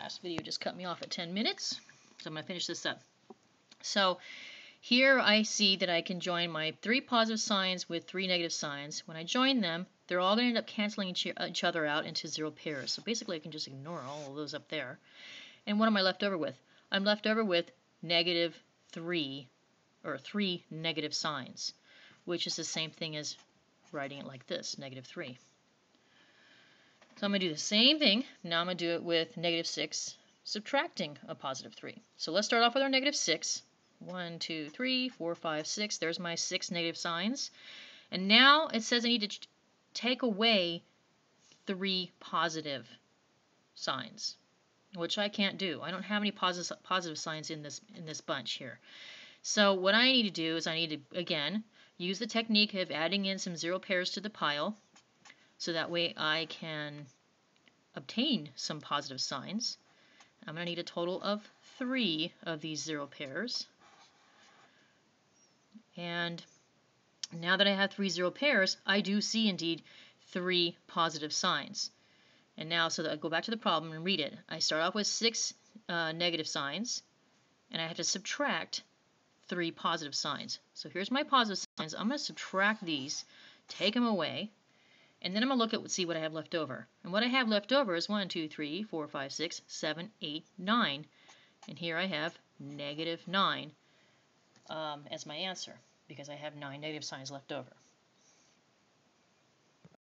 last video just cut me off at 10 minutes, so I'm going to finish this up. So here I see that I can join my three positive signs with three negative signs. When I join them, they're all going to end up canceling each, uh, each other out into zero pairs. So basically I can just ignore all of those up there. And what am I left over with? I'm left over with negative 3, or 3 negative signs, which is the same thing as writing it like this, negative 3. So I'm going to do the same thing. Now I'm going to do it with negative 6, subtracting a positive 3. So let's start off with our negative 6. 1, 2, 3, 4, 5, 6. There's my six negative signs. And now it says I need to take away three positive signs, which I can't do. I don't have any positive, positive signs in this, in this bunch here. So what I need to do is I need to, again, use the technique of adding in some zero pairs to the pile so that way I can obtain some positive signs. I'm going to need a total of three of these zero pairs. And now that I have three zero pairs, I do see indeed three positive signs. And now, so that I go back to the problem and read it. I start off with six uh, negative signs, and I have to subtract three positive signs. So here's my positive signs. I'm going to subtract these, take them away, and then I'm going to look at see what I have left over. And what I have left over is 1, 2, 3, 4, 5, 6, 7, 8, 9. And here I have negative 9 um, as my answer because I have 9 negative signs left over.